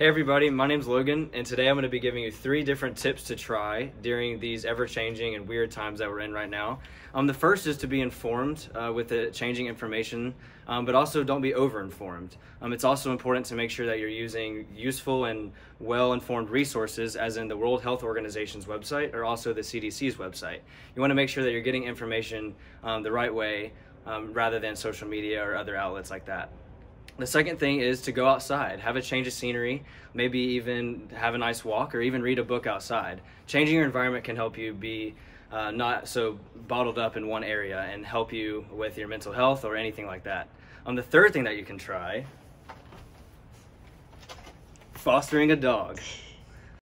Hey everybody, my name's Logan, and today I'm going to be giving you three different tips to try during these ever-changing and weird times that we're in right now. Um, the first is to be informed uh, with the changing information, um, but also don't be over-informed. Um, it's also important to make sure that you're using useful and well-informed resources, as in the World Health Organization's website or also the CDC's website. You want to make sure that you're getting information um, the right way um, rather than social media or other outlets like that. The second thing is to go outside, have a change of scenery, maybe even have a nice walk or even read a book outside. Changing your environment can help you be uh, not so bottled up in one area and help you with your mental health or anything like that. Um, the third thing that you can try fostering a dog.